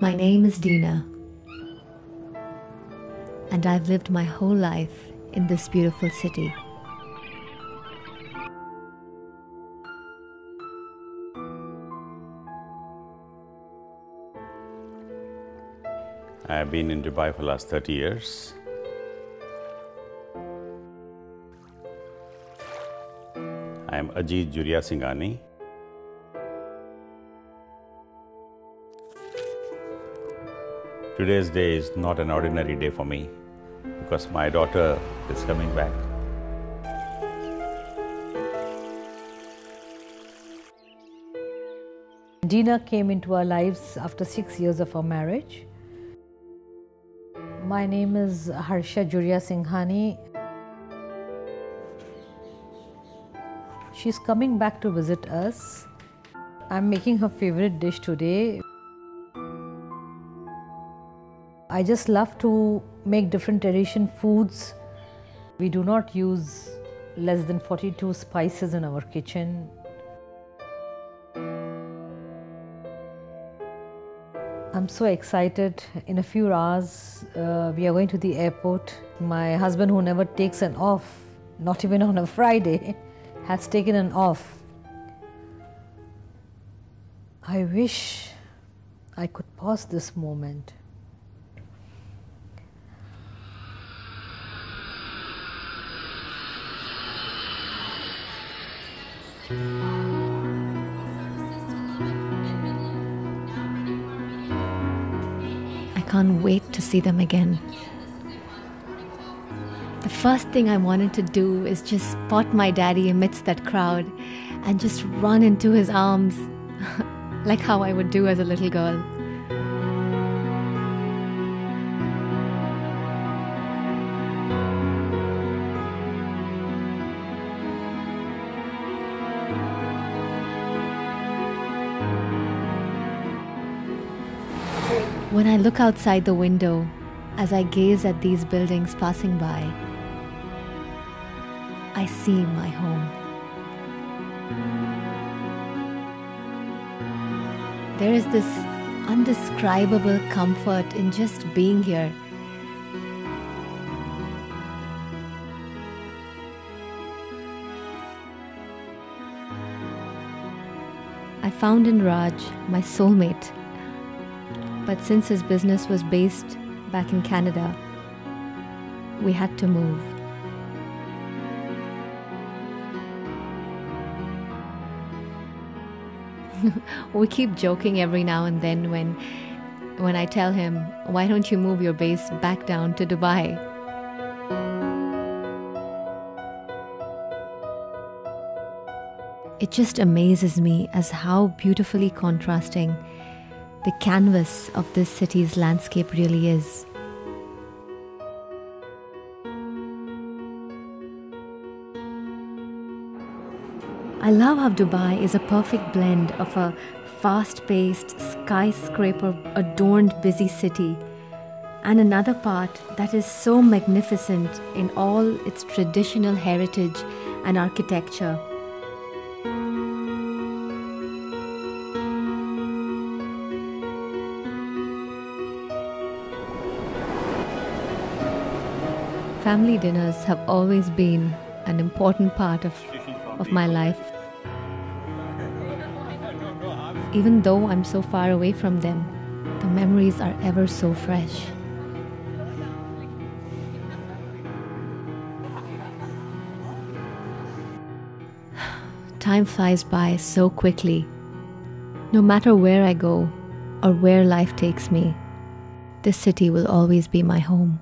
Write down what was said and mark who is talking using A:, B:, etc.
A: My name is Dina, and I've lived my whole life in this beautiful city.
B: I have been in Dubai for the last 30 years. I am Ajit Juria Singhani. Today's day is not an ordinary day for me because my daughter is coming back.
C: Dina came into our lives after six years of our marriage. My name is Harsha Juria Singhani. She's coming back to visit us. I'm making her favorite dish today. I just love to make different tradition foods. We do not use less than 42 spices in our kitchen. I'm so excited. In a few hours, uh, we are going to the airport. My husband, who never takes an off, not even on a Friday, has taken an off. I wish I could pause this moment.
A: I can't wait to see them again. The first thing I wanted to do is just spot my daddy amidst that crowd and just run into his arms like how I would do as a little girl. When I look outside the window, as I gaze at these buildings passing by, I see my home. There is this undescribable comfort in just being here. I found in Raj my soulmate but since his business was based back in Canada, we had to move. we keep joking every now and then when when I tell him, "Why don't you move your base back down to Dubai?" It just amazes me as how beautifully contrasting the canvas of this city's landscape really is. I love how Dubai is a perfect blend of a fast paced, skyscraper adorned busy city and another part that is so magnificent in all its traditional heritage and architecture. Family dinners have always been an important part of, of my life. Even though I'm so far away from them, the memories are ever so fresh. Time flies by so quickly. No matter where I go or where life takes me, this city will always be my home.